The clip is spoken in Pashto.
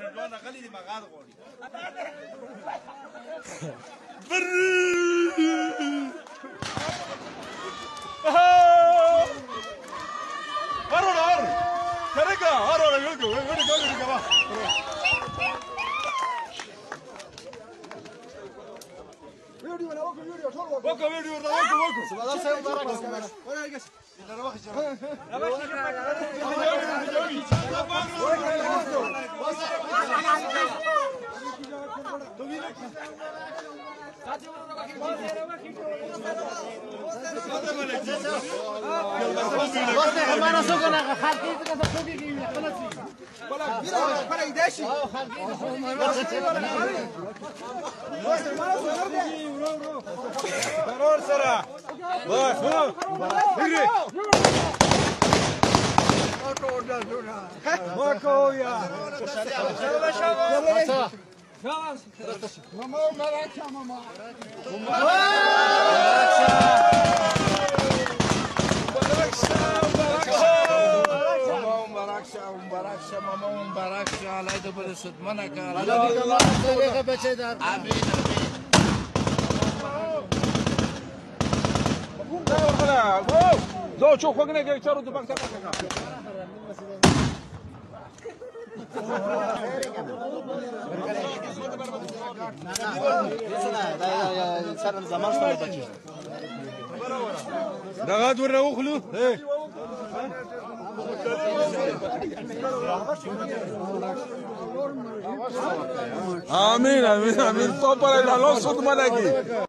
ډډوان غلي دي مغاد غوړي بر هرور هر کرګه هرور یوګو وړي ګوري کبا ویډیو نه وکړو ویډیو ټول وکړو وکړو ویډیو نه وکړو وکړو سبحان الله سلام مبارک وکړو وکړو Baror sara. Bas, bas. Yürü. Mako ya. Mako ya. Mako ya. ماما مرکه ماما مبارکشه ماما مبارکشه الله دې په دغه دور نه وخلو امين امين امين تو پر الله سود ملګي